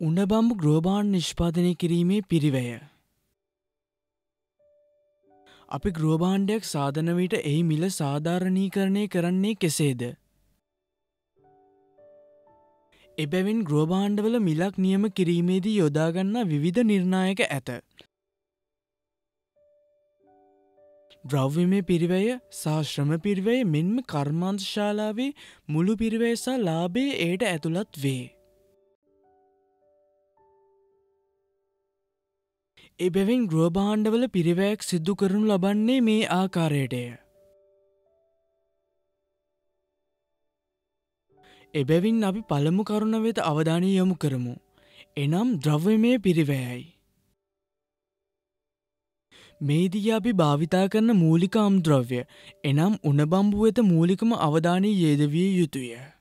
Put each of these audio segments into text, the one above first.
උණබම්බු ග්‍රෝබාන් නිෂ්පාදනය කිරීමේ පිරිවැය. අපි ග්‍රෝබාණ්ඩයක් සාධනවිට එහි මිල සාධාරණීකරණය කරන්නේ කෙසේද. එබැවින් ග්‍රෝබාණ්ඩවල මිලක් නියම කිරීමේදී යොදාගන්න විවිධ නිර්ණායක ඇත. ද්‍රව්‍යමය පිරිවැය සහ ශ්‍රම පිරිවැය මෙන්ම කර්මාන්තශාලාවේ මුළු පිරිවැයසා ලාබේ ඒට ඇතුළත් වේ. එබැවින් ග්‍රෝභාණ්ඩවල පිරිවැයක් සිද්ධ කරනු ලබන්නේ මේ ආකාරයටය. එබැවින් අපි පළමු කරුණ වෙත අවධානය යොමු කරමු. එනම් ද්‍රව්‍යමය පිරිවැයයි. මේදී අපි භාවිතා කරන මූලික අම්ද්‍රව්‍ය එනම් උනබම්බු වෙත මූලිකම අවධානය යෙදවිය යුතුය.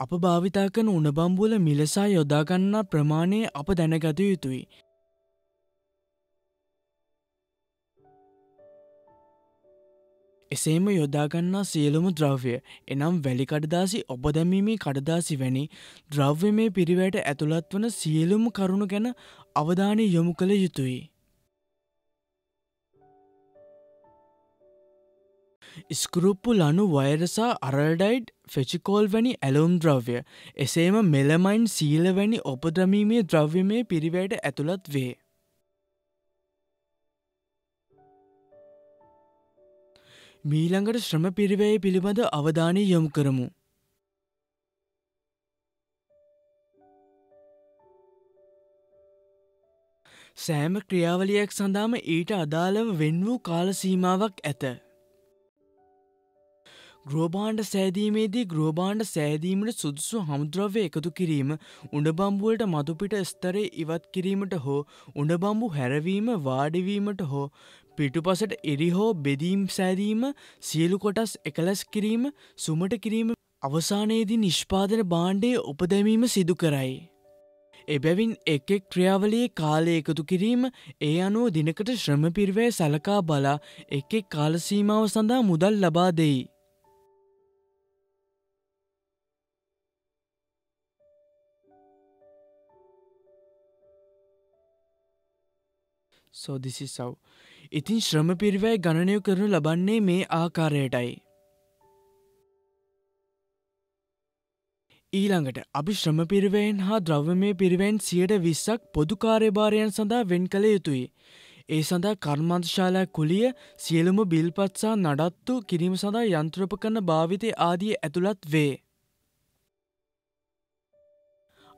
අප භාවිතා කන උනබම්බුවල මිලසා යොදාගන්නා ප්‍රමාණය අප දැනගත යුතුයි. එසේම යොදාගන්නා සියලුම ද්‍රව්‍ය එනම් වැලි කඩදාසි ඔබ දැමීමේ කඩදාසි වැනි ද්‍රව්‍ය මේ පිරිවැයට ඇතුළත් වන සියලුම කරුණු ගැන අවධානය යොමු කළ යුතුයි. ස්කරුප්පු ලනු වෛරසා අරල්ඩයිඩ් ෆෙචිකෝල් වැනි ඇලුම් ද්‍රව්‍ය එසේම මෙලමයින් සීල වැනි ඔපදමීමේ ද්‍රව්‍යමය පිරිවැයට ඇතුළත් වේ. මීළඟට ශ්‍රම පිරිවැය පිළිබඳ අවධානය යොමු කරමු. සෑම ක්‍රියාවලියක් සඳහාම ඊට අදාළව වෙන් වූ කාල සීමාවක් ඇත. ග්‍රෝබාණ්ඩ සෑදීමේදී ග්‍රෝබාණ්ඩ සෑදීමට සුදුසු හමුද්‍රව්‍ය එකතු කිරීම උඩබම්බුවලට මතුපිට ස්තරේ ඉවත් කිරීමට හෝ උඩබම්බු හැරවීම වාඩිවීමට හෝ පිටුපසට එරි හෝ බෙදීම් සෑදීම සියලු කොටස් එකලස් කිරීම සුමට කිරීම අවසානයේදී නිෂ්පාදන බාණ්ඩය උපදැමීම සිදු කරයි. එබැවින් එක්ෙක් ක්‍රියාවලයේ කාලය එකතු කිරීම ඒ අනුව දිනකට ශ්‍රම පිරිවෑ සලකා බලා එක්ෙක් කාලසීමාව සඳහා මුදල් ලබා දෙයි. So this is how ඉතින් ශ්‍රම පිරිවැය ගණනය කරනු ලබන්නේ මේ ආකාරයටයි. ඊළඟට අපි ශ්‍රම පිරිවෙන් හා ද්‍රව්‍යමය පිරිවෙන් සියට විස්සක් පොදු කාර්යභාරයන් සඳහා වෙන් කළ යුතුයි. ඒ සඳහා කර්මාන්තශාලා කුලිය සියලුම බිල්පත්සා නඩත්තු කිරීම සඳහා යන්ත්‍රපකරන භාවිතය ආදී ඇතුළත් වේ.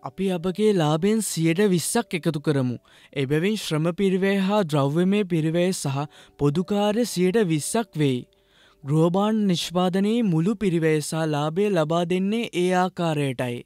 අපි අපගේ ලාබෙන් සියට විස්සක් එකතු කරමු. එබැවින් ශ්‍රම පිරිවේ හා ද්‍රව්‍යමය පිරිවේ සහ පොදුකාර්ය සියට විස්සක් වෙයි. ග්‍රෝබාන් නිෂ්පාදනයේ මුළු පිරිවේසා ලාබය ලබා දෙන්නේ ඒ ආකාරයටයි.